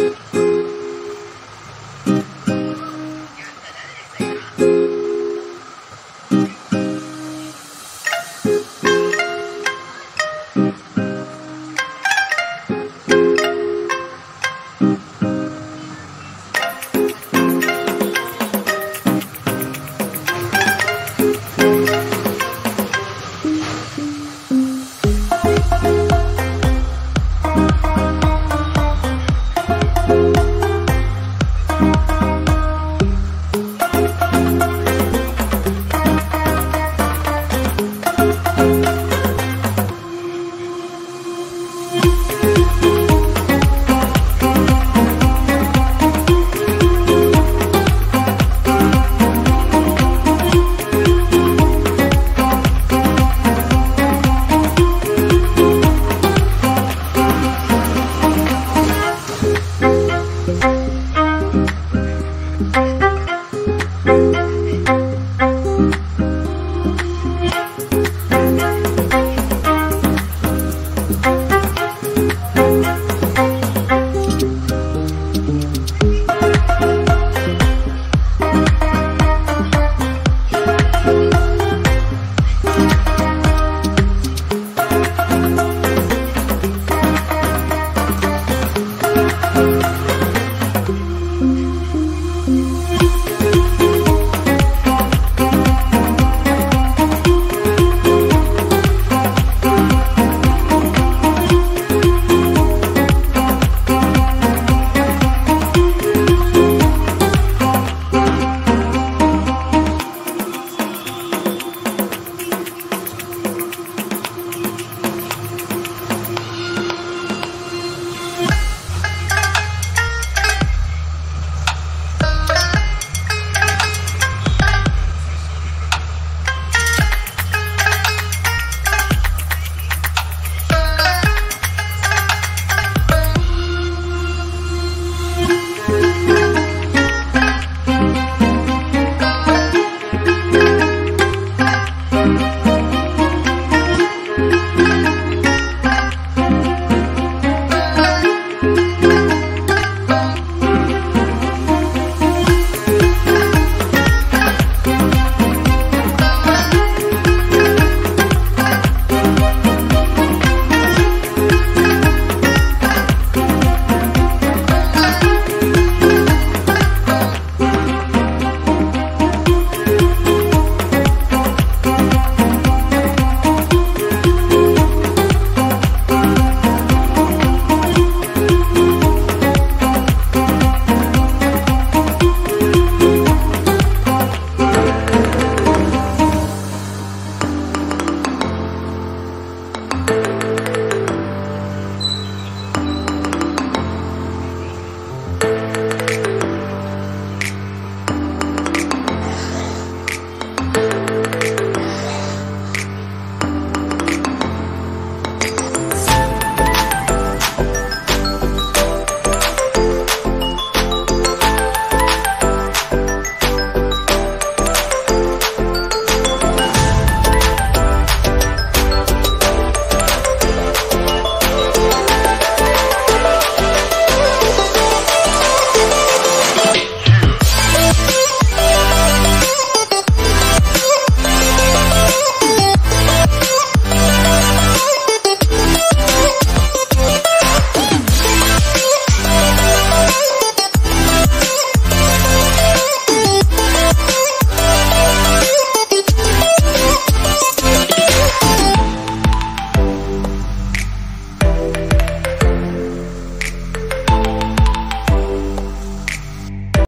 Thank